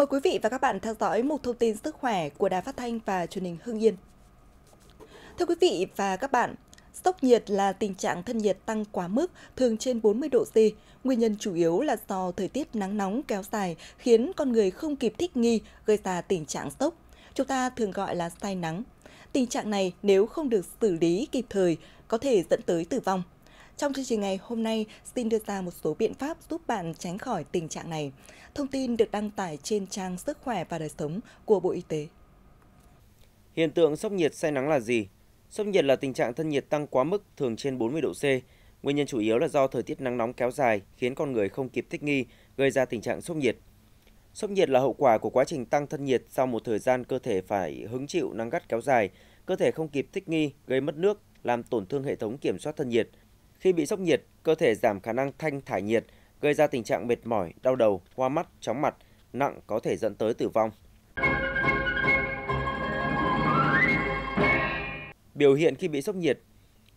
Mời quý vị và các bạn theo dõi một thông tin sức khỏe của Đài Phát thanh và Truyền hình Hưng Yên. Thưa quý vị và các bạn, sốc nhiệt là tình trạng thân nhiệt tăng quá mức, thường trên 40 độ C. Nguyên nhân chủ yếu là do thời tiết nắng nóng kéo dài khiến con người không kịp thích nghi, gây ra tình trạng sốc. Chúng ta thường gọi là say nắng. Tình trạng này nếu không được xử lý kịp thời có thể dẫn tới tử vong. Trong chương trình ngày hôm nay, xin đưa ra một số biện pháp giúp bạn tránh khỏi tình trạng này. Thông tin được đăng tải trên trang Sức khỏe và đời sống của Bộ Y tế. Hiện tượng sốc nhiệt say nắng là gì? Sốc nhiệt là tình trạng thân nhiệt tăng quá mức, thường trên 40 độ C. Nguyên nhân chủ yếu là do thời tiết nắng nóng kéo dài khiến con người không kịp thích nghi, gây ra tình trạng sốc nhiệt. Sốc nhiệt là hậu quả của quá trình tăng thân nhiệt sau một thời gian cơ thể phải hứng chịu nắng gắt kéo dài, cơ thể không kịp thích nghi, gây mất nước, làm tổn thương hệ thống kiểm soát thân nhiệt. Khi bị sốc nhiệt, cơ thể giảm khả năng thanh thải nhiệt, gây ra tình trạng mệt mỏi, đau đầu, hoa mắt, chóng mặt, nặng có thể dẫn tới tử vong. Biểu hiện khi bị sốc nhiệt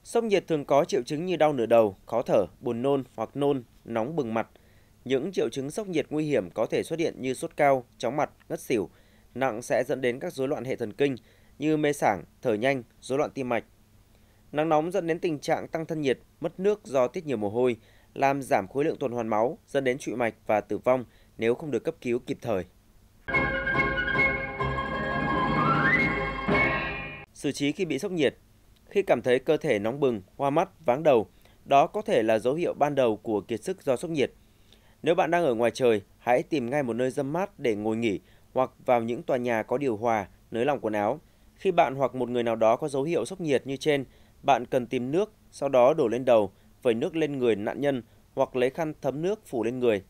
Sốc nhiệt thường có triệu chứng như đau nửa đầu, khó thở, buồn nôn hoặc nôn, nóng bừng mặt. Những triệu chứng sốc nhiệt nguy hiểm có thể xuất hiện như sốt cao, chóng mặt, ngất xỉu. Nặng sẽ dẫn đến các rối loạn hệ thần kinh như mê sảng, thở nhanh, rối loạn tim mạch. Nắng nóng dẫn đến tình trạng tăng thân nhiệt, mất nước do tiết nhiều mồ hôi, làm giảm khối lượng tuần hoàn máu, dẫn đến trụy mạch và tử vong nếu không được cấp cứu kịp thời. Xử trí khi bị sốc nhiệt Khi cảm thấy cơ thể nóng bừng, hoa mắt, váng đầu, đó có thể là dấu hiệu ban đầu của kiệt sức do sốc nhiệt. Nếu bạn đang ở ngoài trời, hãy tìm ngay một nơi dâm mát để ngồi nghỉ hoặc vào những tòa nhà có điều hòa, nới lỏng quần áo. Khi bạn hoặc một người nào đó có dấu hiệu sốc nhiệt như trên, bạn cần tìm nước, sau đó đổ lên đầu, vẩy nước lên người nạn nhân hoặc lấy khăn thấm nước phủ lên người.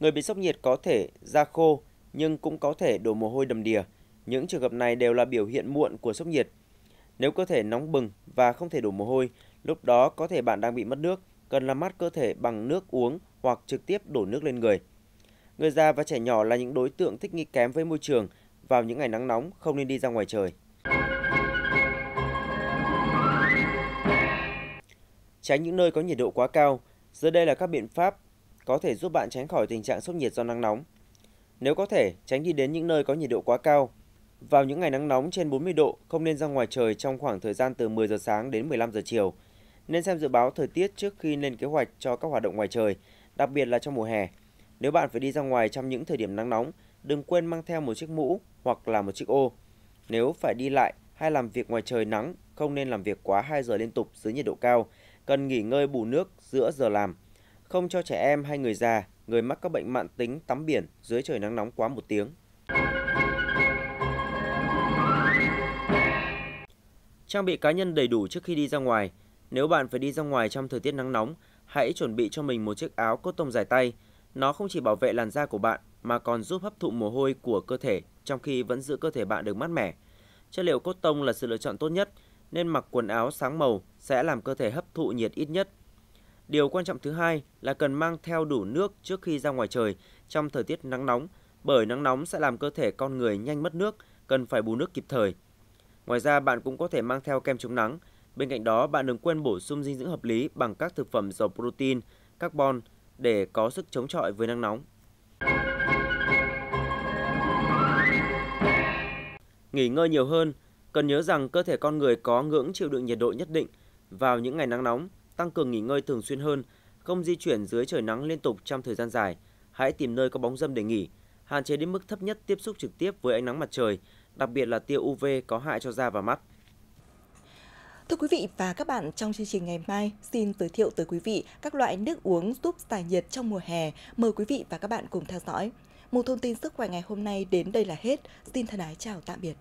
Người bị sốc nhiệt có thể da khô nhưng cũng có thể đổ mồ hôi đầm đìa. Những trường hợp này đều là biểu hiện muộn của sốc nhiệt. Nếu cơ thể nóng bừng và không thể đổ mồ hôi, lúc đó có thể bạn đang bị mất nước, cần làm mát cơ thể bằng nước uống hoặc trực tiếp đổ nước lên người. Người già và trẻ nhỏ là những đối tượng thích nghi kém với môi trường, vào những ngày nắng nóng không nên đi ra ngoài trời. Tránh những nơi có nhiệt độ quá cao. Dưới đây là các biện pháp có thể giúp bạn tránh khỏi tình trạng sốc nhiệt do nắng nóng. Nếu có thể, tránh đi đến những nơi có nhiệt độ quá cao. Vào những ngày nắng nóng trên 40 độ, không nên ra ngoài trời trong khoảng thời gian từ 10 giờ sáng đến 15 giờ chiều. Nên xem dự báo thời tiết trước khi lên kế hoạch cho các hoạt động ngoài trời, đặc biệt là trong mùa hè. Nếu bạn phải đi ra ngoài trong những thời điểm nắng nóng, đừng quên mang theo một chiếc mũ hoặc là một chiếc ô. Nếu phải đi lại hay làm việc ngoài trời nắng, không nên làm việc quá 2 giờ liên tục dưới nhiệt độ cao, cần nghỉ ngơi bù nước giữa giờ làm. Không cho trẻ em hay người già, người mắc các bệnh mạng tính tắm biển dưới trời nắng nóng quá một tiếng. Trang bị cá nhân đầy đủ trước khi đi ra ngoài. Nếu bạn phải đi ra ngoài trong thời tiết nắng nóng, hãy chuẩn bị cho mình một chiếc áo cốt tông dài tay. Nó không chỉ bảo vệ làn da của bạn mà còn giúp hấp thụ mồ hôi của cơ thể trong khi vẫn giữ cơ thể bạn được mát mẻ. Chất liệu cốt tông là sự lựa chọn tốt nhất nên mặc quần áo sáng màu sẽ làm cơ thể hấp thụ nhiệt ít nhất. Điều quan trọng thứ hai là cần mang theo đủ nước trước khi ra ngoài trời trong thời tiết nắng nóng, bởi nắng nóng sẽ làm cơ thể con người nhanh mất nước, cần phải bù nước kịp thời. Ngoài ra bạn cũng có thể mang theo kem chống nắng. Bên cạnh đó bạn đừng quên bổ sung dinh dưỡng hợp lý bằng các thực phẩm giàu protein, carbon để có sức chống chọi với nắng nóng. Nghỉ ngơi nhiều hơn, cần nhớ rằng cơ thể con người có ngưỡng chịu đựng nhiệt độ nhất định. Vào những ngày nắng nóng, tăng cường nghỉ ngơi thường xuyên hơn, không di chuyển dưới trời nắng liên tục trong thời gian dài. Hãy tìm nơi có bóng râm để nghỉ, hạn chế đến mức thấp nhất tiếp xúc trực tiếp với ánh nắng mặt trời, đặc biệt là tia UV có hại cho da và mắt. Thưa quý vị và các bạn, trong chương trình ngày mai, xin giới thiệu tới quý vị các loại nước uống giúp giải nhiệt trong mùa hè. Mời quý vị và các bạn cùng theo dõi. Một thông tin sức khỏe ngày hôm nay đến đây là hết. Xin thân ái chào tạm biệt.